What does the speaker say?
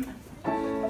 Да.